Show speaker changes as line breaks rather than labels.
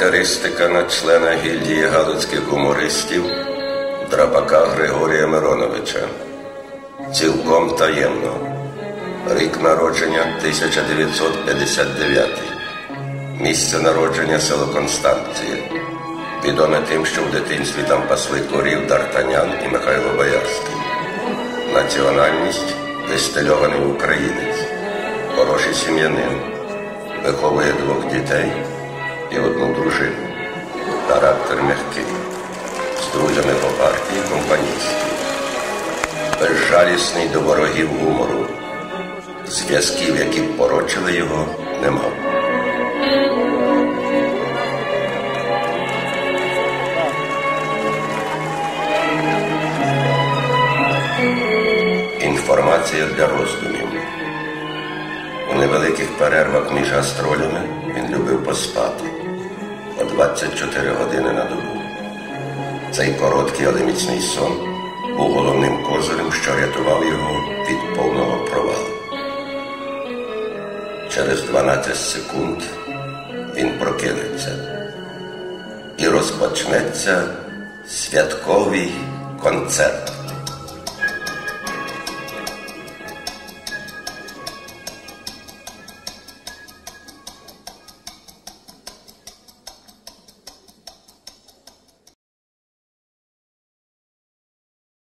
Характеристика на члена гільдії галицьких гумористів Драпака Григорія Мироновича. Цілком таємно. Рік народження 1959. Місце народження село Констанція. Відоме тим, що в дитинстві там пасли корів Дартанян і Михайло Боярський. Національність дистильований українець, хороший сім'янин, виховує двох дітей і одну дружину. Характер м'який, з друзями по партії компанійський, безжалісний до ворогів гумору. Зв'язків, які порочили його, не мав. Інформація для роздумів. У невеликих перервах між гастролями він любив поспати по 24 години на добу. Цей короткий, але міцний сон був головним козирем, що рятував його від повного провалу. Через 12 секунд він прокинеться і розпочнеться святковий концерт.